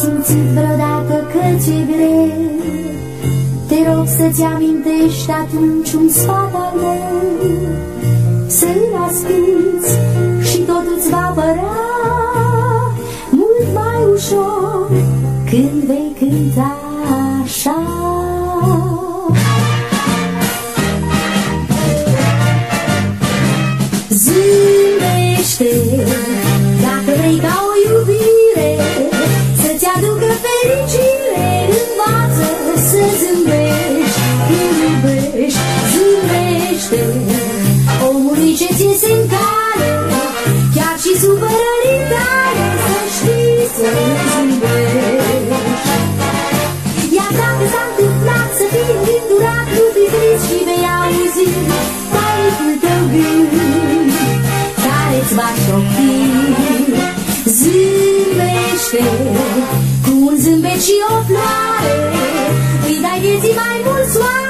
simțit vreodată că ți-e greu. Te rog să-ți amintești atunci un sfat al meu. Să-l asculți și tot îți va părea Mult mai ușor când vei cânta așa. Zâmbește fericire Învață să zâmbești când iubești Zâmbește. Omului ce ți iese în cale Chiar și supărării tale Să știi să zâmbești. Iar dacă s-a întâmplat să fii îngândurat Nu fi trist și vei auzi Taicul tău gând Care-ți va șopti Zâmbește Cu un zâmbet și o floare Îi dai vieții mai mult soare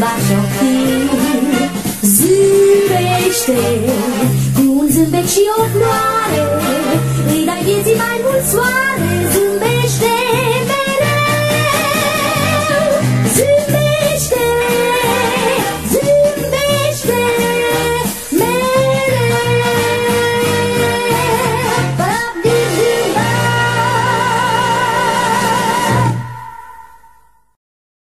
va șopti Zâmbește cu un zâmbet și o floare Îi dai vieții mai mult soare